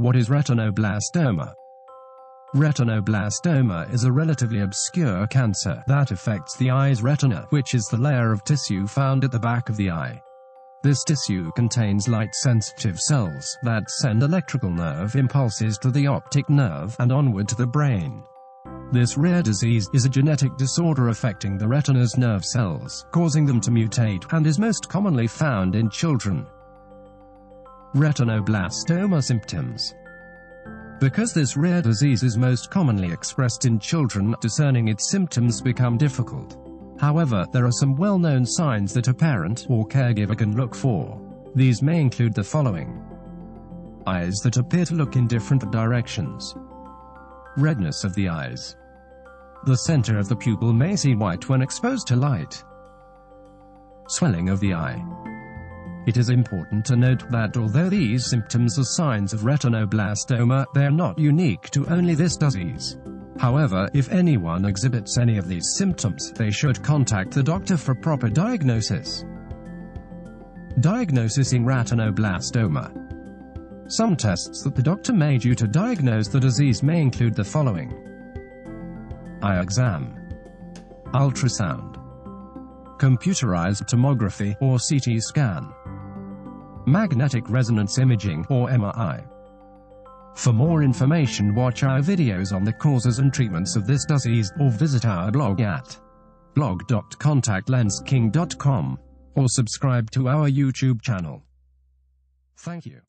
What is retinoblastoma? Retinoblastoma is a relatively obscure cancer that affects the eye's retina, which is the layer of tissue found at the back of the eye. This tissue contains light-sensitive cells that send electrical nerve impulses to the optic nerve and onward to the brain. This rare disease is a genetic disorder affecting the retina's nerve cells, causing them to mutate, and is most commonly found in children. Retinoblastoma symptoms because this rare disease is most commonly expressed in children, discerning its symptoms become difficult. However, there are some well-known signs that a parent or caregiver can look for. These may include the following. Eyes that appear to look in different directions. Redness of the eyes. The center of the pupil may see white when exposed to light. Swelling of the eye. It is important to note that although these symptoms are signs of retinoblastoma, they are not unique to only this disease. However, if anyone exhibits any of these symptoms, they should contact the doctor for proper diagnosis. In retinoblastoma. Some tests that the doctor may do to diagnose the disease may include the following. Eye exam. Ultrasound. Computerized tomography or CT scan. Magnetic resonance imaging or MRI. For more information watch our videos on the causes and treatments of this disease, or visit our blog at blog.contactlensking.com, or subscribe to our YouTube channel. Thank you.